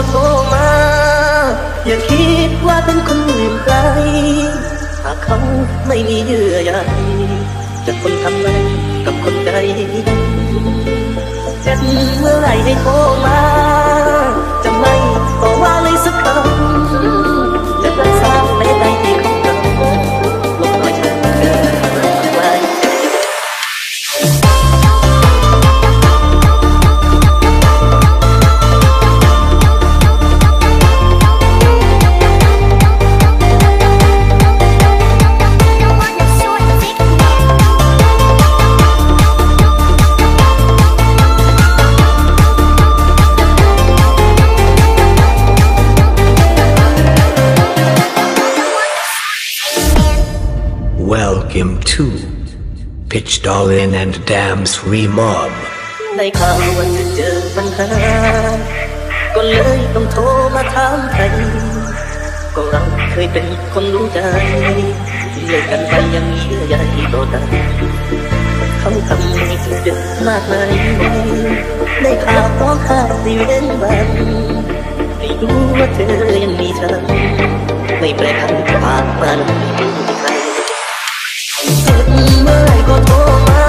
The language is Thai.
ก็โทรมา อย่าคิดว่าเป็นคนอื่นไกลหากเขาไม่มีเยื่อใยจะคนทำไรกับคนใจจะเมื่อไรให้โทร Welcome to Pitch Darlin and Dams Remob. ได้ข่าวว่าจะเจอปัญหา ก็เลยต้องโทรมาถามไทยก็เราเคยเป็นคนรู้ใจเลิกกันไปยังเยื่อใยต่อกันเขาทำให้เจ็บมากมายได้ข่าวร้องไห้ในเว้นวันไม่รู้ว่าเธอยังมีฉันไม่แปลพันผ่านมาแล้ว ไม่มี